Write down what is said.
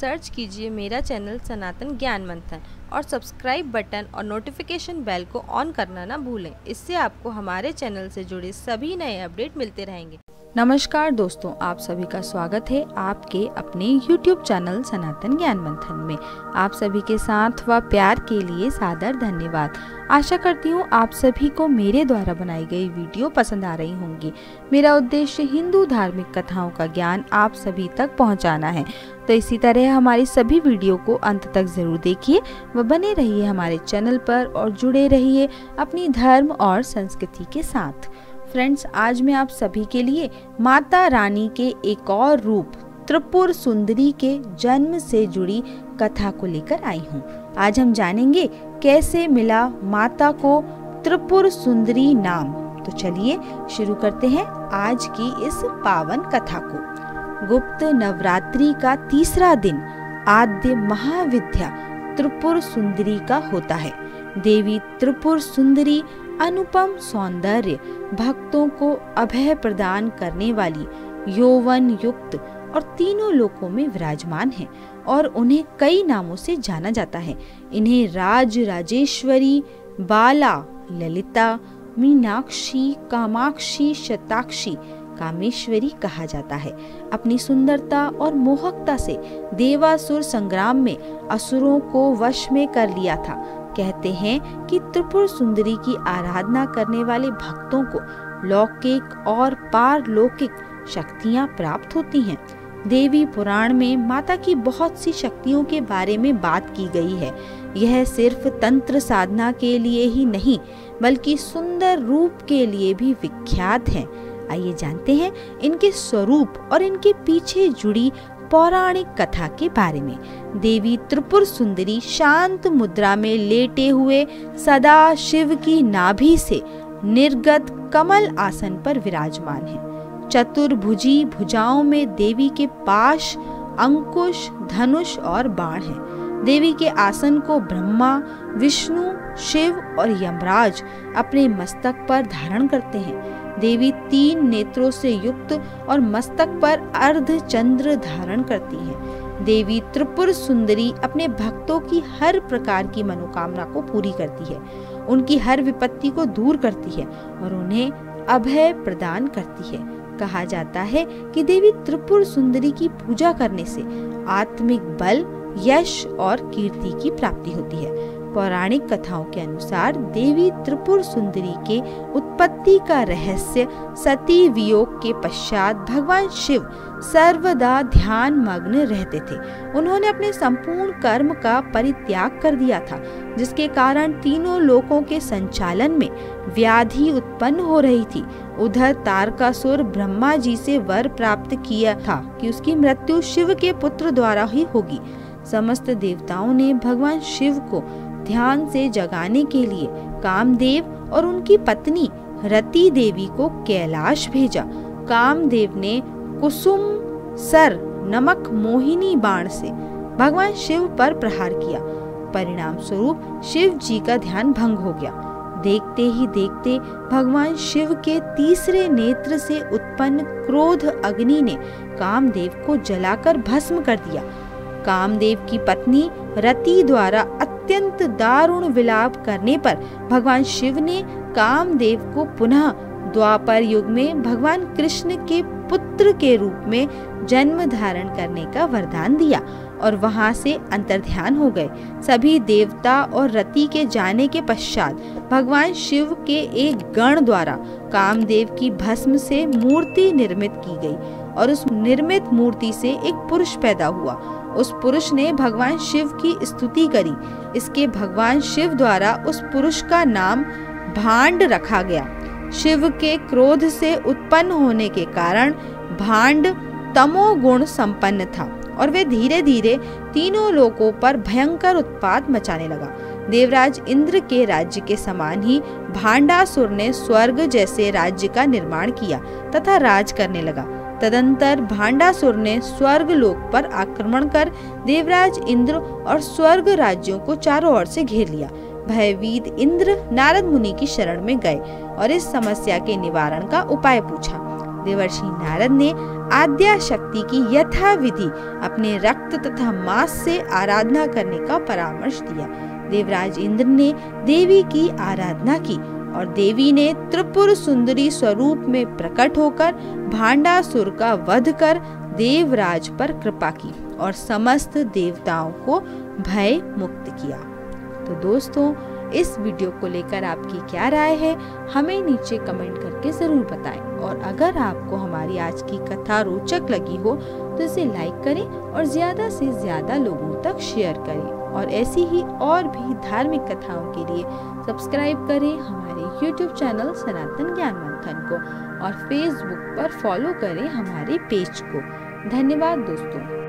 Search कीजिए मेरा channel सनातन ज्ञान मंथन और सब्सक्राइब बटन और नोटिफिकेशन बेल को ऑन करना ना भूलें। इससे आपको हमारे चैनल से जुड़े सभी नए अपडेट मिलते रहेंगे। नमस्कार दोस्तों, आप सभी का स्वागत है आपके अपने YouTube चैनल सनातन ज्ञान मंथन में। आप सभी के साथ व प्यार के लिए सादर धन्यवाद। आशा करती हूँ आप सभी को मेरे द्वारा बनाई गई वीडियो पसंद आ रही होंगी। मेरा उद्देश्य हिंदू धार्मिक कथाओं का ज्ञान आप सभी तक पहुँचाना है। तो इसी तरह हमारी सभी वीडियो को अंत तक ज़रूर देखिए व बने रहिए हमारे चैनल पर और जुड़े रहिए अपनी धर्म और संस्कृति के साथ। फ्रेंड्स, आज मैं आप सभी के लिए माता रानी के एक और रूप, त्रिपुर सुंदरी के जन्म से जुड़ी कथा को लेकर आई हूँ। आज हम जानेंगे कैसे मिला माता को त्रिपुर सुंदरी नाम। तो चलिए शुरू करते हैं आज की इस पावन कथा को। गुप्त नवरात्रि का तीसरा दिन, आद्य महाविद्या त्रिपुर सुंदरी का होता है। देवी त्रिपुर सुंदरी अनुपम सौंदर्य भक्तों को अभय प्रदान करने वाली यौवन युक्त और तीनों लोकों में विराजमान है और उन्हें कई नामों से जाना जाता है। इन्हें राज राजेश्वरी, बाला, ललिता, मीनाक्षी, कामाक्षी, शताक्षी, कामेश्वरी कहा जाता है। अपनी सुंदरता और मोहकता से देवासुर संग्राम में असुरों को वश में कर लिया था। कहते हैं कि त्रिपुर सुंदरी की आराधना करने वाले भक्तों को लौकिक और पारलौकिक शक्तियाँ प्राप्त होती हैं। देवी पुराण में माता की बहुत सी शक्तियों के बारे में बात की गई है। यह सिर्फ़ तंत्र साधना के लिए ही नहीं, बल्कि सुंदर रूप के लिए भी विख्यात है। आइए जानते हैं इनके स्वरूप और इनके पीछे जुड़ी पौराणिक कथा के बारे में। देवी त्रिपुर सुंदरी शांत मुद्रा में लेटे हुए सदा शिव की नाभि से निर्गत कमल आसन पर विराजमान है। चतुर्भुजी भुजाओं में देवी के पाश, अंकुश, धनुष और बाण है। देवी के आसन को ब्रह्मा, विष्णु, शिव और यमराज अपने मस्तक पर धारण करते हैं। देवी तीन नेत्रों से युक्त और मस्तक पर अर्ध चंद्र धारण करती है। देवी त्रिपुर सुंदरी अपने भक्तों की हर प्रकार की मनोकामना को पूरी करती है। उनकी हर विपत्ति को दूर करती है और उन्हें अभय प्रदान करती है। कहा जाता है कि देवी त्रिपुर सुंदरी की पूजा करने से आत्मिक बल, यश और कीर्ति की प्राप्ति होती है। पौराणिक कथाओं के अनुसार देवी त्रिपुर सुंदरी के उत्पत्ति का रहस्य सती वियोग के पश्चात भगवान शिव सर्वदा ध्यान मग्न रहते थे। उन्होंने अपने संपूर्ण कर्म का परित्याग कर दिया था, जिसके कारण तीनों लोकों के संचालन में व्याधि उत्पन्न हो रही थी। उधर तारकासुर ब्रह्मा जी से वर प्राप्त किया था कि उसकी मृत्यु शिव के पुत्र द्वारा ही होगी। समस्त देवताओं ने भगवान शिव को ध्यान से जगाने के लिए कामदेव और उनकी पत्नी रति देवी को कैलाश भेजा। कामदेव ने कुसुम सर नमक मोहिनी बाण से भगवान शिव पर प्रहार किया। परिणाम स्वरूप शिव जी का ध्यान भंग हो गया। देखते ही देखते भगवान शिव के तीसरे नेत्र से उत्पन्न क्रोध अग्नि ने कामदेव को जलाकर भस्म कर दिया। कामदेव की पत्नी रति द्वारा अत्यंत दारुण विलाप करने पर भगवान शिव ने कामदेव को पुनः द्वापर युग में भगवान कृष्ण के पुत्र के रूप में जन्म धारण करने का वरदान दिया और वहाँ से अंतर्ध्यान हो गए। सभी देवता और रति के जाने के पश्चात भगवान शिव के एक गण द्वारा कामदेव की भस्म से मूर्ति निर्मित की गई और उस निर्मित मूर्ति से एक पुरुष पैदा हुआ। उस पुरुष ने भगवान शिव की स्तुति करी। इसके भगवान शिव द्वारा उस पुरुष का नाम भांड रखा गया। शिव के क्रोध से उत्पन्न होने के कारण भांड तमोगुण संपन्न था और वे धीरे धीरे तीनों लोकों पर भयंकर उत्पात मचाने लगा। देवराज इंद्र के राज्य के समान ही भांडासुर ने स्वर्ग जैसे राज्य का निर्माण किया तथा राज करने लगा। तदंतर भांडासुर ने स्वर्ग लोक पर आक्रमण कर देवराज इंद्र और स्वर्ग राज्यों को चारों ओर से घेर लिया। भयवीत इंद्र नारद मुनि की शरण में गए और इस समस्या के निवारण का उपाय पूछा। देवर्षि नारद ने आद्या शक्ति की यथाविधि अपने रक्त तथा मांस से आराधना करने का परामर्श दिया। देवराज इंद्र ने देवी की आराधना की और देवी ने त्रिपुर सुंदरी स्वरूप में प्रकट होकर भांडासुर का वध कर देवराज पर कृपा की और समस्त देवताओं को भय मुक्त किया। तो दोस्तों, इस वीडियो को लेकर आपकी क्या राय है, हमें नीचे कमेंट करके ज़रूर बताएँ। और अगर आपको हमारी आज की कथा रोचक लगी हो तो इसे लाइक करें और ज़्यादा से ज़्यादा लोगों तक शेयर करें। और ऐसी ही और भी धार्मिक कथाओं के लिए सब्सक्राइब करें हमारे यूट्यूब चैनल सनातन ज्ञान मंथन को और फेसबुक पर फॉलो करें हमारे पेज को। धन्यवाद दोस्तों।